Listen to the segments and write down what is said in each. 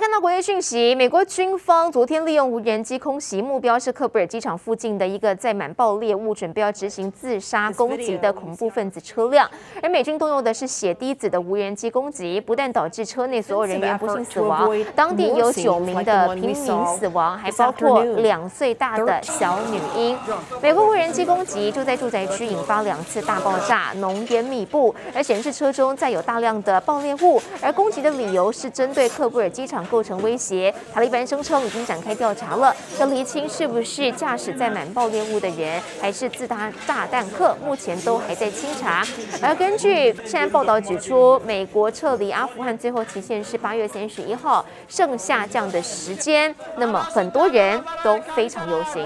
看到国际讯息，美国军方昨天利用无人机空袭，目标是克布尔机场附近的一个载满爆裂物、准备要执行自杀攻击的恐怖分子车辆。而美军动用的是血滴子的无人机攻击，不但导致车内所有人员不幸死亡，当地有九名的平民死亡，还包括两岁大的小女婴。美国无人机攻击就在住宅区引发两次大爆炸，浓烟密布，而显示车中载有大量的爆裂物。而攻击的理由是针对克布尔机场。构成威胁，塔利班声称已经展开调查了，要厘清是不是驾驶载满爆裂物的人，还是自搭炸弹客，目前都还在清查。而根据现在报道指出，美国撤离阿富汗最后期限是八月三十一号，剩下这样的时间，那么很多人都非常忧心。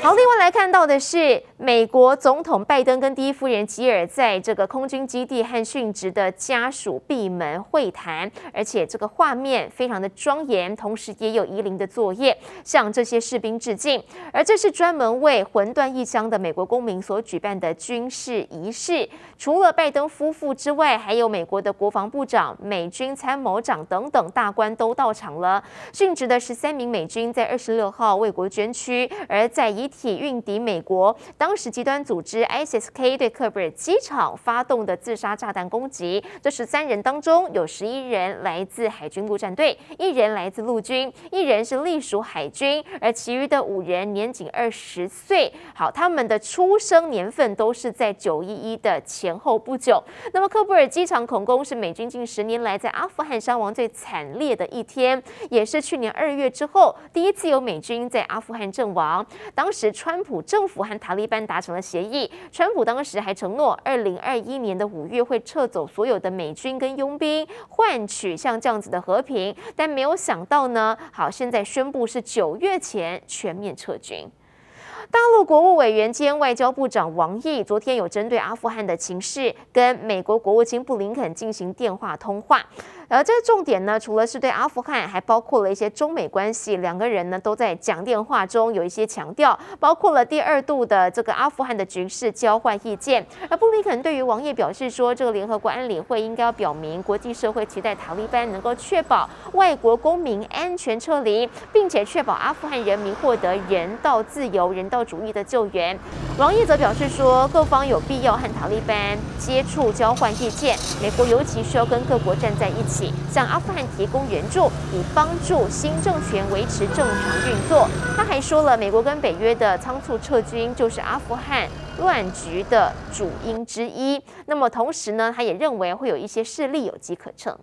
好，另外来看到的是，美国总统拜登跟第一夫人吉尔在这个空军基地和殉职的家属闭门会谈，而且这个画面。非常的庄严，同时也有夷陵的作业，向这些士兵致敬。而这是专门为魂断异乡的美国公民所举办的军事仪式。除了拜登夫妇之外，还有美国的国防部长、美军参谋长等等大官都到场了。殉职的十三名美军在二十六号为国捐躯，而在遗体运抵美国，当时极端组织 ISIS-K 对克布尔机场发动的自杀炸弹攻击，这十三人当中有十一人来自海军陆战队。一人来自陆军，一人是隶属海军，而其余的五人年仅二十岁。好，他们的出生年份都是在九一一的前后不久。那么，科布尔机场恐攻是美军近十年来在阿富汗伤亡最惨烈的一天，也是去年二月之后第一次有美军在阿富汗阵亡。当时，川普政府和塔利班达成了协议，川普当时还承诺，二零二一年的五月会撤走所有的美军跟佣兵，换取像这样子的和平。但没有想到呢，好，现在宣布是九月前全面撤军。大陆国务委员兼外交部长王毅昨天有针对阿富汗的情势，跟美国国务卿布林肯进行电话通话。而这个重点呢，除了是对阿富汗，还包括了一些中美关系。两个人呢都在讲电话中有一些强调，包括了第二度的这个阿富汗的局势交换意见。而布林肯对于王毅表示说，这个联合国安理会应该要表明国际社会期待塔利班能够确保外国公民安全撤离，并且确保阿富汗人民获得人道自由、人道主义的救援。王毅则表示说，各方有必要和塔利班接触交换意见，美国尤其需要跟各国站在一起。向阿富汗提供援助，以帮助新政权维持正常运作。他还说了，美国跟北约的仓促撤军就是阿富汗乱局的主因之一。那么同时呢，他也认为会有一些势力有机可乘。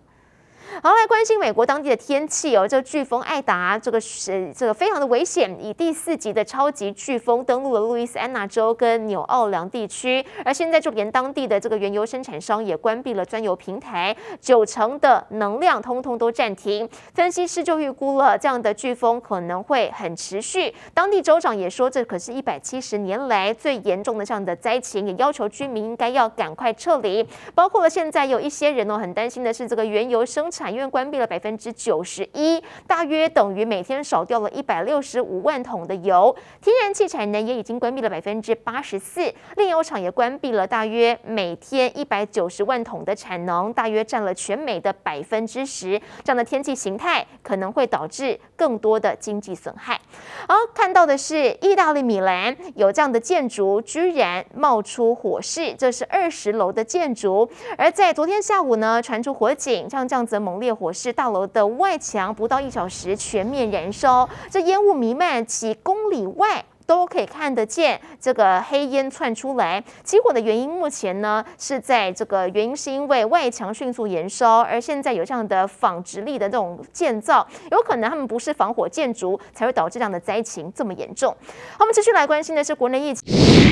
好，来关心美国当地的天气哦。这飓风艾达，这个是这个非常的危险，以第四级的超级飓风登陆了路易斯安那州跟纽奥良地区，而现在就连当地的这个原油生产商也关闭了专油平台，九成的能量通通都暂停。分析师就预估了这样的飓风可能会很持续。当地州长也说，这可是一百七十年来最严重的这样的灾情，也要求居民应该要赶快撤离。包括了现在有一些人哦，很担心的是这个原油生产。产院关闭了百分之九十一，大约等于每天少掉了一百六十五万桶的油。天然气产能也已经关闭了百分之八十四，炼油厂也关闭了大约每天一百九十万桶的产能，大约占了全美的百分之十。这样的天气形态可能会导致更多的经济损害。好，看到的是意大利米兰有这样的建筑居然冒出火势，这是二十楼的建筑，而在昨天下午呢传出火警，像这样子猛。烈火是大楼的外墙，不到一小时全面燃烧，这烟雾弥漫，几公里外都可以看得见这个黑烟窜出来。起火的原因目前呢是在这个原因是因为外墙迅速燃烧，而现在有这样的仿直立的这种建造，有可能他们不是防火建筑，才会导致这样的灾情这么严重。好，我们持续来关心的是国内疫情。